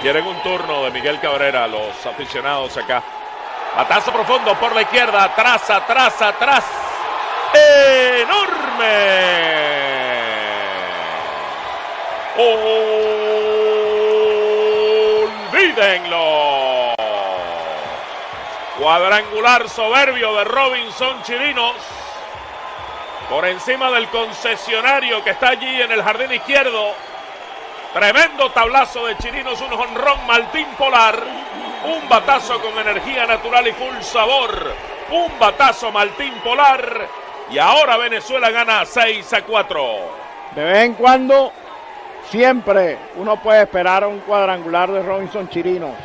Quieren un turno de Miguel Cabrera, los aficionados acá. Batazo profundo por la izquierda, atrás, atrás, atrás. ¡Enorme! Olvídenlo. Cuadrangular soberbio de Robinson Chirinos. Por encima del concesionario que está allí en el jardín izquierdo. Tremendo tablazo de Chirinos, un honrón Maltín Polar. Un batazo con energía natural y full sabor. Un batazo Maltín Polar. Y ahora Venezuela gana 6 a 4. De vez en cuando Siempre uno puede esperar un cuadrangular de Robinson Chirinos.